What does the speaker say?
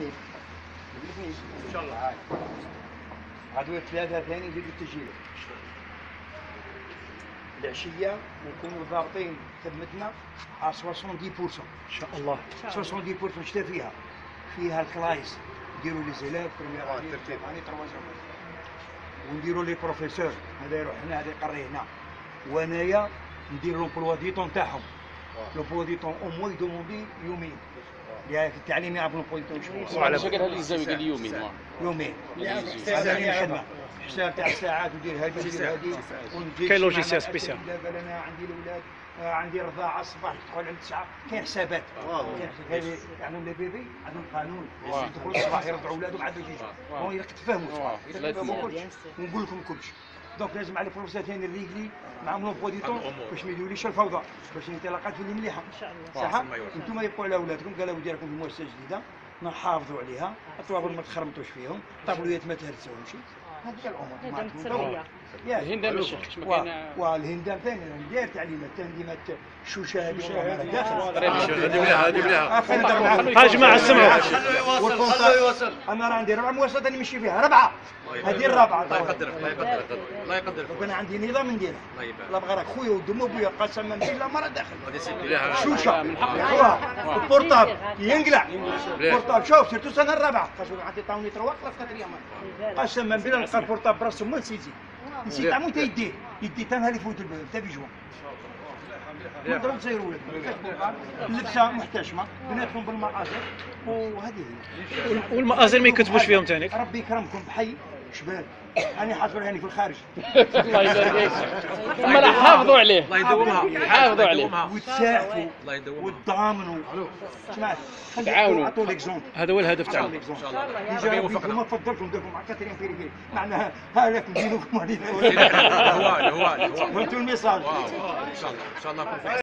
الاثنين الاثنين إن شاء الله. غدوة ثلاثة ثاني نزيدو التسجيل العشية نكونوا ضابطين خدمتنا على 70% ان شاء الله 70% شتا فيها فيها الكلايس نديروا لي زيلاف بروميير آه، اني تروازيام ونديروا لي بروفيسور هذا يروح هنا هذا يقري هنا وانايا ندير لومبلوا دي طون تاعهم طون أو موي دوموندي يومين يعني في التعليم يعرف لومبلوا دي طون شنو هو. وعلى قالها لي الزاويه قال لي يومين. يومين هذا اللي الخدمه حساب تاع الساعات ودير هذه ودير هذه ونجي كاين لوجيسيال سبيسيال. أنا عندي الاولاد آه، عندي رضاعه الصباح تدخل عند تسعه كاين حسابات. كاين هذه عندهم لي بيبي عندهم قانون. يدخلوا الصباح يرضعوا اولادهم عاد. هو يراك تفهموا ونقول لكم كلشي دونك لازم على البروفيسور ثاني الريغلي معهم لومبوا دي طون باش ما يديروليش الفوضى باش الانطلاقات اللي مليحة. إن شاء الله. صح أنتم يبقوا على أولادكم قالوا ودي راكم في مؤسسة جديدة نحافظوا عليها الطوابل ما تخرمطوش فيهم الطابلويات ما تهرسوهمش هذه هي الأمور. ياك. الهندام الشيخ و- والهندام ثاني داير تعليمات الشوشه هذه داخل. مليحه هذه مليحه جماعة سمعوا. والكونتا أنا راه عندي ربع مؤسسات راني مشي فيها. ربعة. هذه الرابعه الله يقدرك الله يقدرك الله يقدرك. أنا عندي نظام نديرها الله يبارك خويا ودم ابويا قسما بالله ما راه داخل. شوشة. ياخوها ال portable ينقلع. ال portable شوف surtout السنة الرابعة. عاد يعطوني trois قسما بالله نلقى ال portable براسو ما نسيتي. نسيت عمو تا يديه يدي تا نهار يفوت الباب تا تصيروا ولد. اللبسة محتشمة بناتهم بالمقاصد وهذه هي. والمآزر ما يكتبوش فيهم ثاني ربي يكرمكم بحي. شباب أنا حاضر هاني في الخارج. الله يبارك فيك. لا حافظوا عليه. الله يدومها. حافظوا. عليه. وتساعفوا الله يدومها. وتضامنوا. سمعت تعاونوا. عطوا ليكزومبل هذا هو الهدف تاعنا. إن شاء الله. ربي يوفقنا ما فضلكم نديركم مع كاترين فيري فيري معناها ها لكم دينكم الهواء الهواء الهواء. فهمتوا الميساج؟ إن شاء الله إن شاء الله